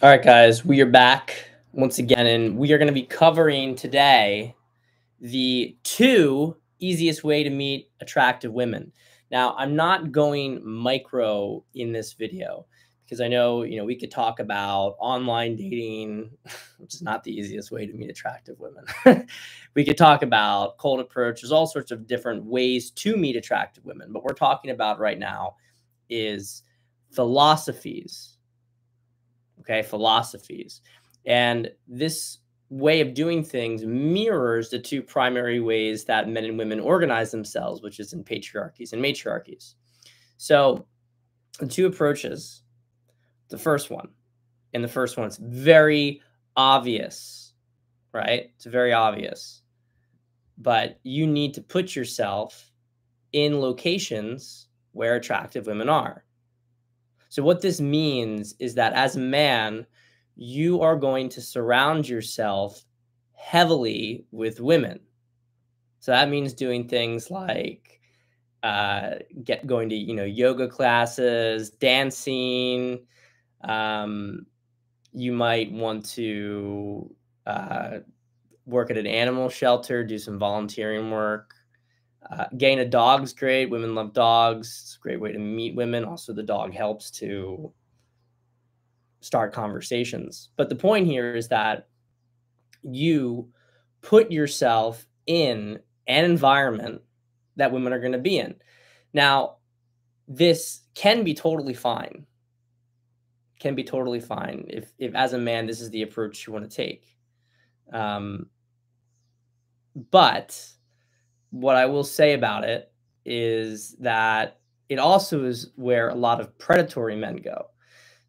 All right, guys, we are back once again, and we are going to be covering today the two easiest way to meet attractive women. Now, I'm not going micro in this video because I know, you know, we could talk about online dating, which is not the easiest way to meet attractive women. we could talk about cold approach. There's all sorts of different ways to meet attractive women, but we're talking about right now is philosophies okay, philosophies. And this way of doing things mirrors the two primary ways that men and women organize themselves, which is in patriarchies and matriarchies. So, the two approaches the first one, and the first one, it's very obvious, right? It's very obvious. But you need to put yourself in locations where attractive women are. So, what this means is that as a man, you are going to surround yourself heavily with women. So that means doing things like uh, get going to you know yoga classes, dancing. Um, you might want to uh, work at an animal shelter, do some volunteering work. Uh, gain a dog's great. Women love dogs. It's a great way to meet women. Also, the dog helps to start conversations. But the point here is that you put yourself in an environment that women are going to be in. Now, this can be totally fine. Can be totally fine if, if as a man, this is the approach you want to take. Um, but what I will say about it is that it also is where a lot of predatory men go.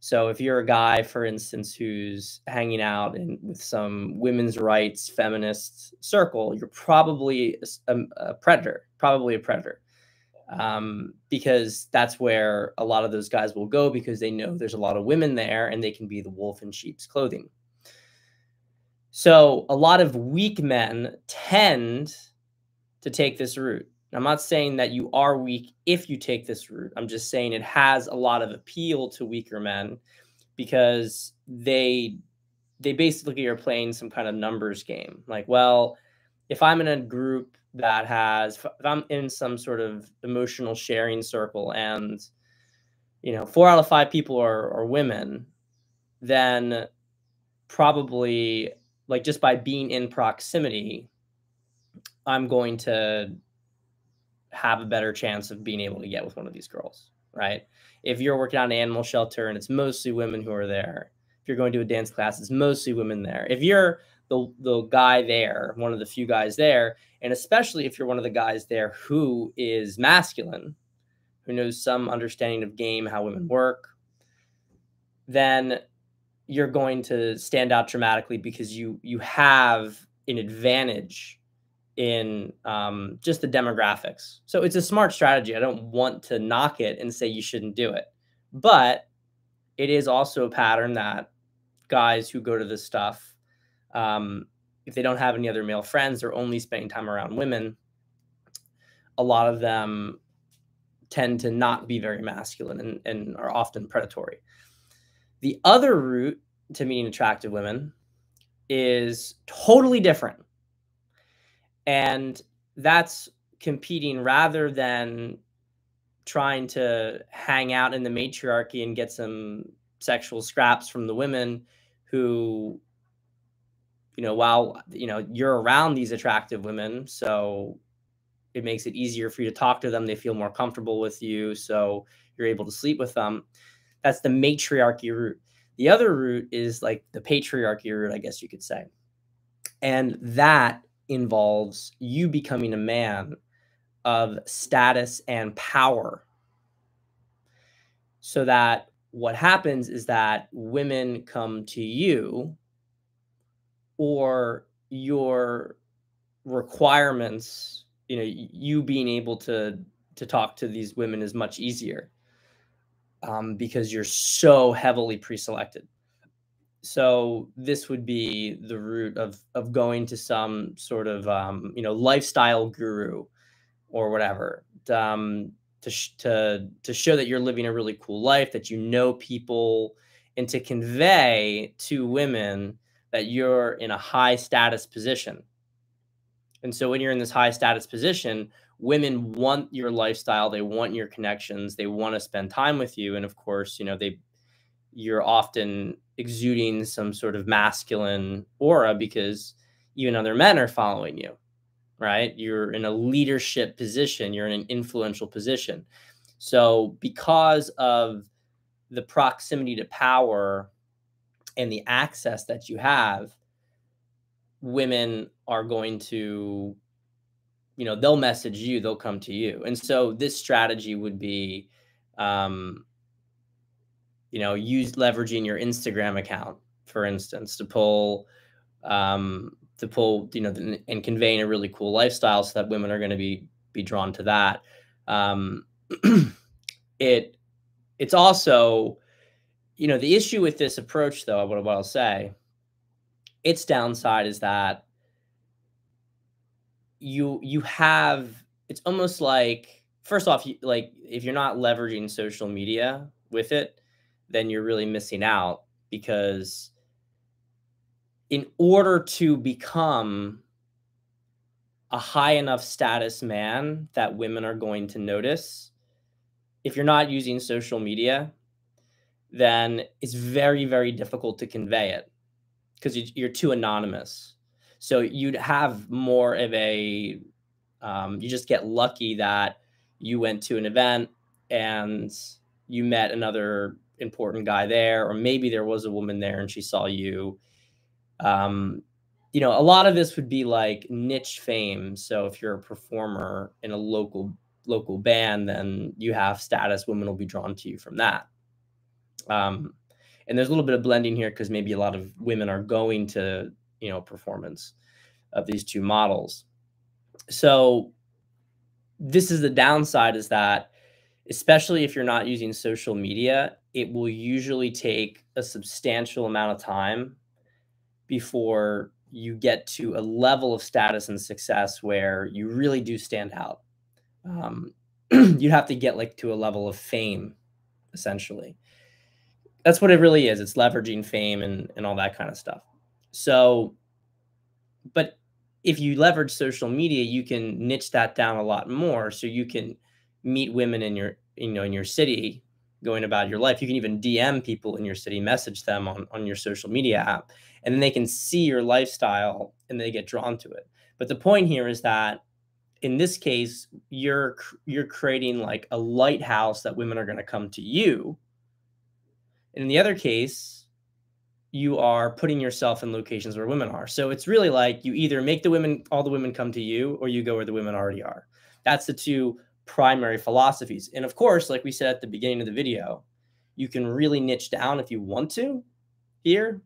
So if you're a guy, for instance, who's hanging out in, with some women's rights feminist circle, you're probably a, a predator, probably a predator, um, because that's where a lot of those guys will go because they know there's a lot of women there and they can be the wolf in sheep's clothing. So a lot of weak men tend to take this route. I'm not saying that you are weak if you take this route. I'm just saying it has a lot of appeal to weaker men because they they basically are playing some kind of numbers game. Like, well, if I'm in a group that has if I'm in some sort of emotional sharing circle and you know, 4 out of 5 people are are women, then probably like just by being in proximity I'm going to have a better chance of being able to get with one of these girls, right? If you're working on an animal shelter and it's mostly women who are there, if you're going to a dance class, it's mostly women there. If you're the the guy there, one of the few guys there, and especially if you're one of the guys there who is masculine, who knows some understanding of game, how women work, then you're going to stand out dramatically because you you have an advantage in um, just the demographics. So it's a smart strategy. I don't want to knock it and say you shouldn't do it, but it is also a pattern that guys who go to this stuff, um, if they don't have any other male friends, they're only spending time around women. A lot of them tend to not be very masculine and, and are often predatory. The other route to meeting attractive women is totally different and that's competing rather than trying to hang out in the matriarchy and get some sexual scraps from the women who you know while you know you're around these attractive women so it makes it easier for you to talk to them. They feel more comfortable with you so you're able to sleep with them. That's the matriarchy route the other route is like the patriarchy route i guess you could say. And that involves you becoming a man of status and power. So that what happens is that women come to you or your requirements, you know, you being able to to talk to these women is much easier um, because you're so heavily pre-selected so this would be the route of of going to some sort of um, you know lifestyle guru or whatever um, to to to show that you're living a really cool life, that you know people and to convey to women that you're in a high status position. And so when you're in this high status position, women want your lifestyle, they want your connections, they want to spend time with you and of course, you know, they you're often exuding some sort of masculine aura because even other men are following you, right? You're in a leadership position, you're in an influential position. So, because of the proximity to power and the access that you have, women are going to, you know, they'll message you, they'll come to you. And so, this strategy would be, um, you know, use leveraging your Instagram account, for instance, to pull, um, to pull, you know, and conveying a really cool lifestyle so that women are going to be be drawn to that. Um, it it's also, you know, the issue with this approach, though, what, what I'll say, its downside is that you you have it's almost like first off, you, like if you're not leveraging social media with it, then you're really missing out because in order to become a high enough status man that women are going to notice, if you're not using social media, then it's very, very difficult to convey it because you're too anonymous. So you'd have more of a, um, you just get lucky that you went to an event and you met another important guy there, or maybe there was a woman there and she saw you. Um, you know, a lot of this would be like niche fame. So if you're a performer in a local local band, then you have status. Women will be drawn to you from that. Um, and there's a little bit of blending here because maybe a lot of women are going to you know performance of these two models. So this is the downside is that especially if you're not using social media, it will usually take a substantial amount of time before you get to a level of status and success where you really do stand out. Um, you'd have to get like to a level of fame, essentially. That's what it really is. It's leveraging fame and, and all that kind of stuff. So, but if you leverage social media, you can niche that down a lot more. So you can meet women in your, you know, in your city going about your life. You can even DM people in your city, message them on, on your social media app, and then they can see your lifestyle and they get drawn to it. But the point here is that in this case, you're you're creating like a lighthouse that women are going to come to you. And in the other case, you are putting yourself in locations where women are. So it's really like you either make the women all the women come to you or you go where the women already are. That's the two primary philosophies. And of course, like we said at the beginning of the video, you can really niche down if you want to here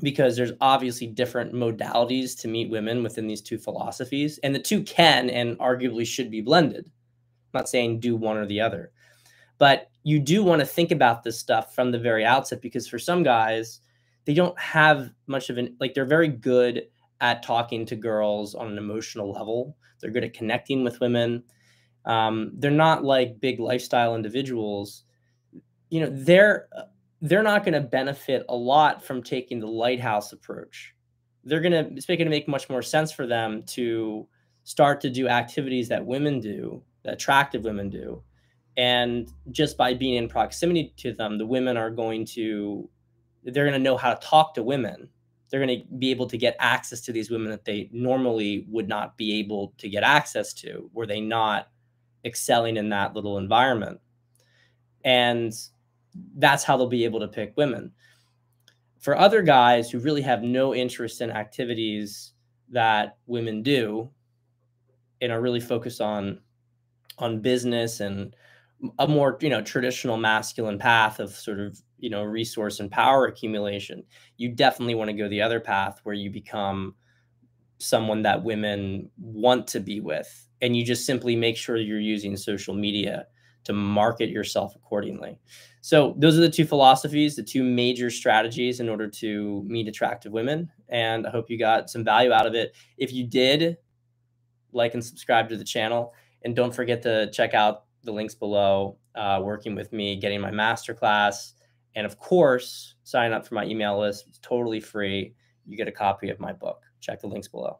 because there's obviously different modalities to meet women within these two philosophies and the two can and arguably should be blended. I'm not saying do one or the other. But you do want to think about this stuff from the very outset because for some guys, they don't have much of an like they're very good at talking to girls on an emotional level. They're good at connecting with women um, they're not like big lifestyle individuals. You know they're they're not going to benefit a lot from taking the lighthouse approach. They're going to it's going to make much more sense for them to start to do activities that women do that attractive women do. And just by being in proximity to them the women are going to they're going to know how to talk to women. They're going to be able to get access to these women that they normally would not be able to get access to were they not excelling in that little environment. And that's how they'll be able to pick women. For other guys who really have no interest in activities that women do and are really focused on on business and a more you know traditional masculine path of sort of you know resource and power accumulation you definitely want to go the other path where you become someone that women want to be with and you just simply make sure you're using social media to market yourself accordingly. So those are the two philosophies, the two major strategies in order to meet attractive women. And I hope you got some value out of it. If you did, like and subscribe to the channel. And don't forget to check out the links below, uh, working with me, getting my masterclass, And of course, sign up for my email list. It's totally free. You get a copy of my book. Check the links below.